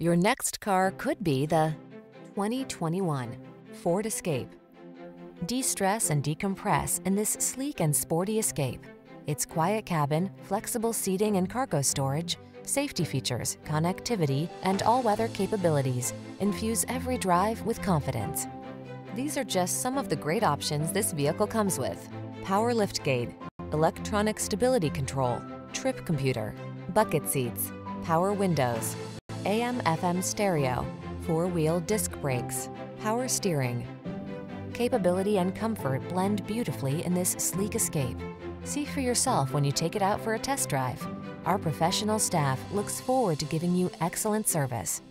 Your next car could be the 2021 Ford Escape. De-stress and decompress in this sleek and sporty Escape. Its quiet cabin, flexible seating and cargo storage, safety features, connectivity, and all-weather capabilities infuse every drive with confidence. These are just some of the great options this vehicle comes with. Power liftgate, electronic stability control, trip computer, bucket seats, power windows, AM FM stereo, four-wheel disc brakes, power steering. Capability and comfort blend beautifully in this sleek escape. See for yourself when you take it out for a test drive. Our professional staff looks forward to giving you excellent service.